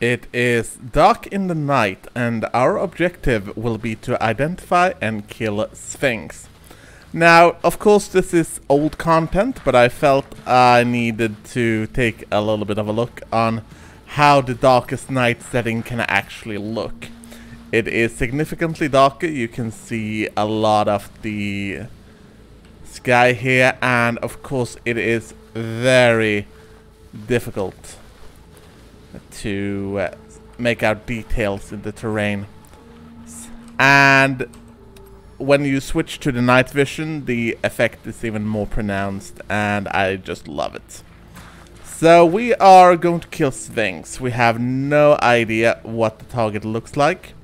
It is dark in the night, and our objective will be to identify and kill Sphinx. Now, of course, this is old content, but I felt I needed to take a little bit of a look on how the darkest night setting can actually look. It is significantly darker, you can see a lot of the sky here, and of course it is very difficult to uh, make out details in the terrain. And when you switch to the night vision, the effect is even more pronounced, and I just love it. So we are going to kill Sphinx. We have no idea what the target looks like.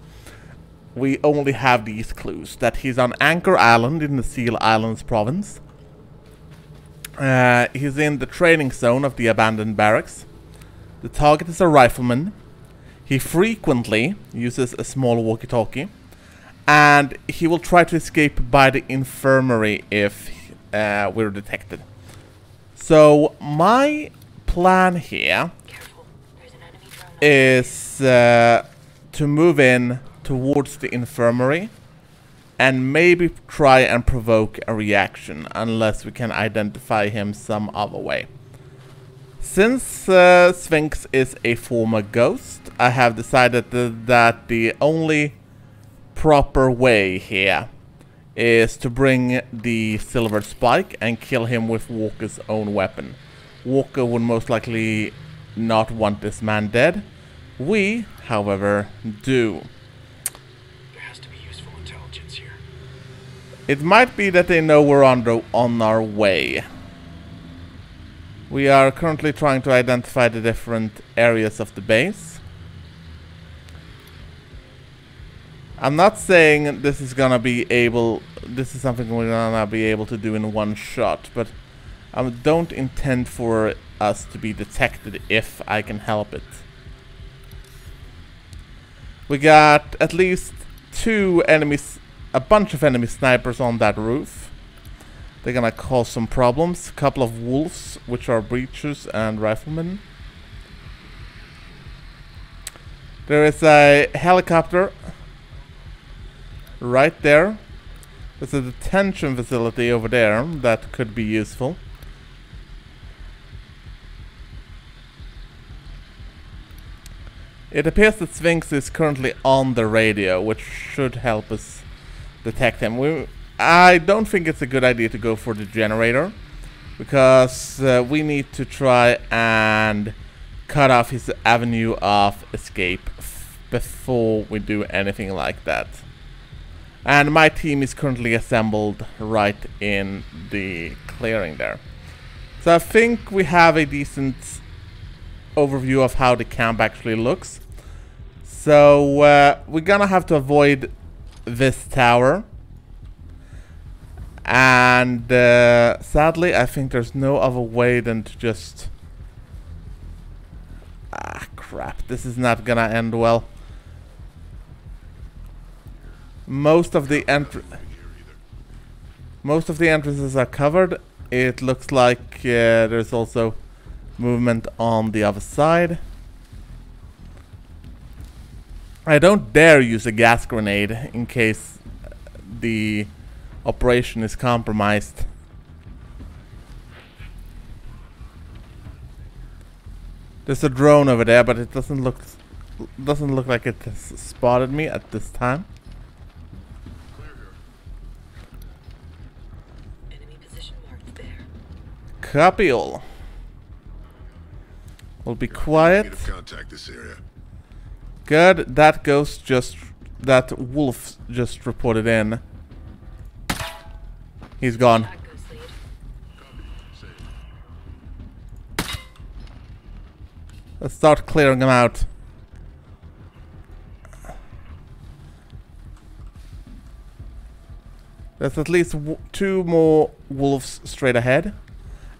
We only have these clues. That he's on Anchor Island in the Seal Islands province. Uh, he's in the training zone of the abandoned barracks. The target is a rifleman. He frequently uses a small walkie-talkie. And he will try to escape by the infirmary if uh, we're detected. So my plan here is uh, to move in towards the infirmary and maybe try and provoke a reaction unless we can identify him some other way. Since uh, Sphinx is a former ghost, I have decided th that the only proper way here is to bring the Silver Spike and kill him with Walker's own weapon. Walker would most likely not want this man dead. We, however, do. There has to be useful intelligence here. It might be that they know we're on, the, on our way. We are currently trying to identify the different areas of the base. I'm not saying this is gonna be able, this is something we're gonna be able to do in one shot, but I don't intend for us to be detected if I can help it. We got at least two enemies, a bunch of enemy snipers on that roof. They're gonna cause some problems. A couple of wolves, which are breachers and riflemen. There is a helicopter right there. There's a detention facility over there that could be useful. It appears that Sphinx is currently on the radio, which should help us detect him. We, I don't think it's a good idea to go for the generator, because uh, we need to try and cut off his avenue of escape before we do anything like that. And my team is currently assembled right in the clearing there. So I think we have a decent overview of how the camp actually looks. So uh, we're gonna have to avoid this tower. And uh, sadly, I think there's no other way than to just... Ah, crap. This is not gonna end well. Most of the entr most of the entrances are covered. It looks like uh, there's also movement on the other side. I don't dare use a gas grenade in case the operation is compromised. There's a drone over there, but it doesn't look doesn't look like it has spotted me at this time. Enemy position marked there. Copy all. We'll be quiet. Contact this area. Good. That ghost just... That wolf just reported in. He's gone. That goes lead. Let's start clearing them out. There's at least w two more wolves straight ahead.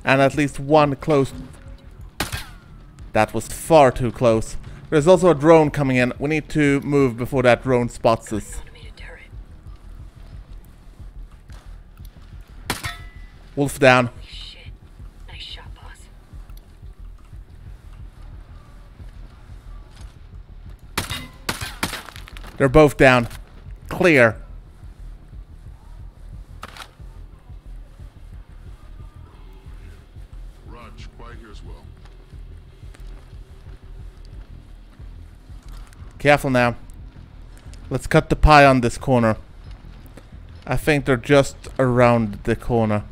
And at least one close. That was far too close. There's also a drone coming in. We need to move before that drone spots us. Wolf down. Nice shot. They're both down. Clear. Raj, quiet here as well. Careful now. Let's cut the pie on this corner. I think they're just around the corner.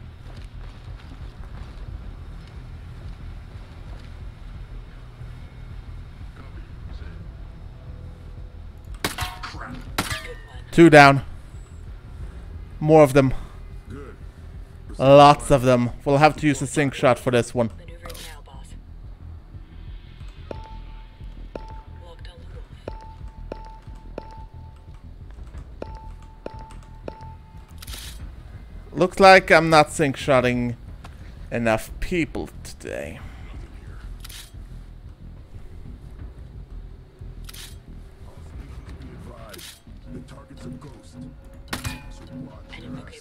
Two down. More of them. Lots of them. We'll have to use a sync shot for this one. Looks like I'm not sync shotting enough people today.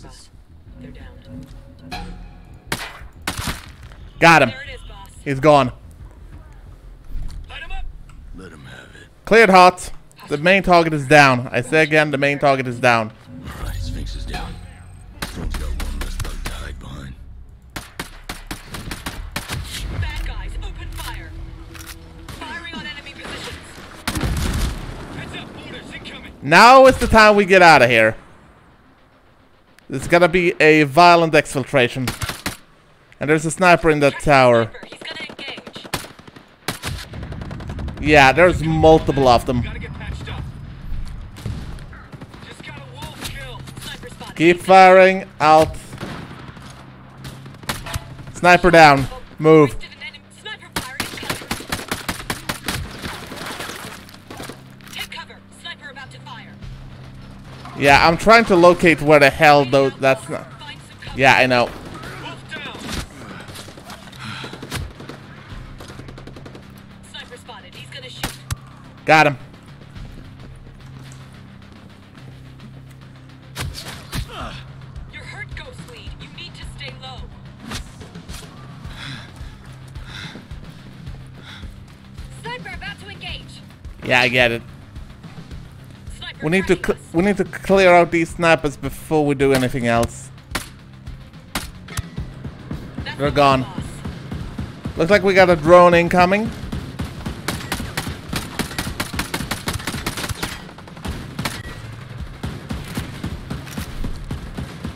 Boss. They're down. Got him. There it is, boss. He's gone. Light him up! Let him have it. Cleared hot. The main target is down. I say again, the main target is down. Alright, Sphinx is down. Drone's got one less bug to hide behind. Bad guys, open fire. Firing on enemy positions. Heads up, orders incoming! Now is the time we get out of here. There's gonna be a violent exfiltration. And there's a sniper in that tower. Yeah, there's multiple of them. Keep firing out. Sniper down. Move. Yeah, I'm trying to locate where the hell though that's not. Find some cover. Yeah, I know. Sniper spotted. He's gonna shoot. Got him. You're hurt, Ghost Lead. You need to stay low. Sniper about to engage. Yeah, I get it. We need to we need to clear out these snipers before we do anything else. They're gone. Looks like we got a drone incoming.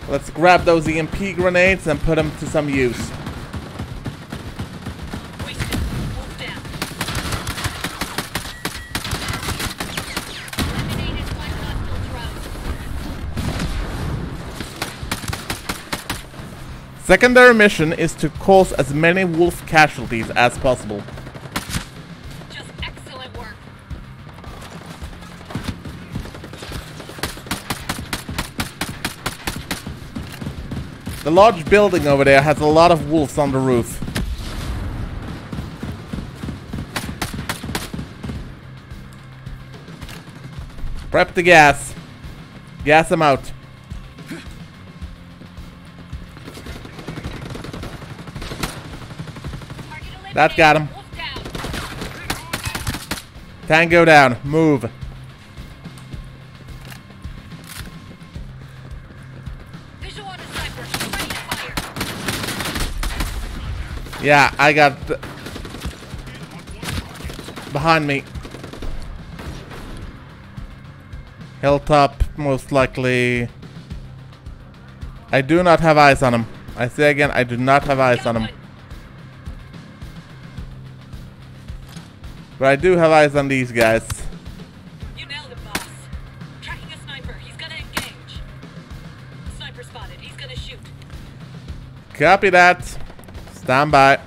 Let's grab those EMP grenades and put them to some use. Wasted. Wolf down. Eliminated one hostile drone. Secondary mission is to cause as many wolf casualties as possible. Just excellent work. The large building over there has a lot of wolves on the roof. Prep the gas. Gas them out. That got him. Tango down. Move. Yeah, I got behind me. Hilltop, most likely. I do not have eyes on him. I say again, I do not have eyes on him. But I do have eyes on these guys. You nailed it, boss. Tracking a sniper. He's gonna engage. Sniper spotted. He's gonna shoot. Copy that. Stand by.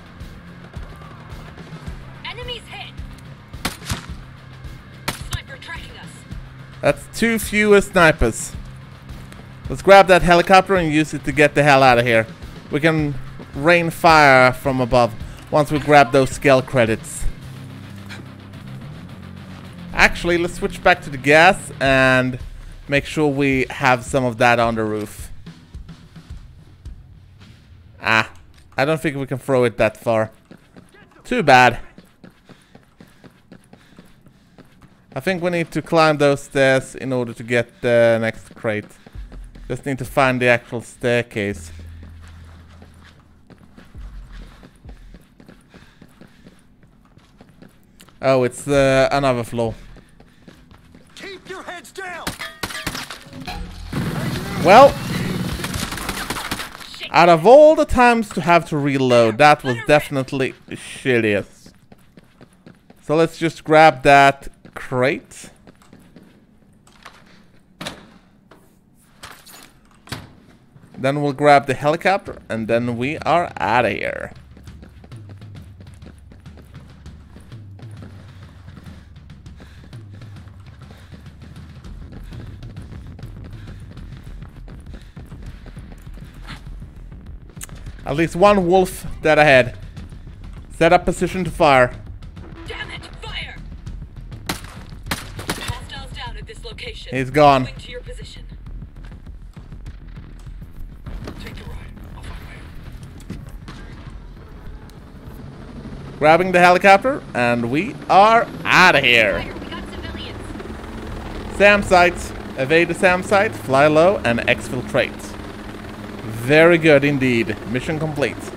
Enemies hit. Sniper tracking us. That's two fewer snipers. Let's grab that helicopter and use it to get the hell out of here. We can rain fire from above once we grab those Skell credits. Actually, let's switch back to the gas and make sure we have some of that on the roof. Ah, I don't think we can throw it that far. Too bad. I think we need to climb those stairs in order to get the next crate. Just need to find the actual staircase. Oh, it's uh, another floor. Well, out of all the times to have to reload, that was definitely shittiest. So let's just grab that crate. Then we'll grab the helicopter and then we are out of here. At least one wolf dead ahead. Set up position to fire. Damn it! Fire! Hostiles down at this location. He's gone. To your position. Take the ride. I'll find my Grabbing the helicopter, and we are out of here. SAM sites. Evade the SAM site, fly low, and exfiltrate. Very good indeed. Mission complete.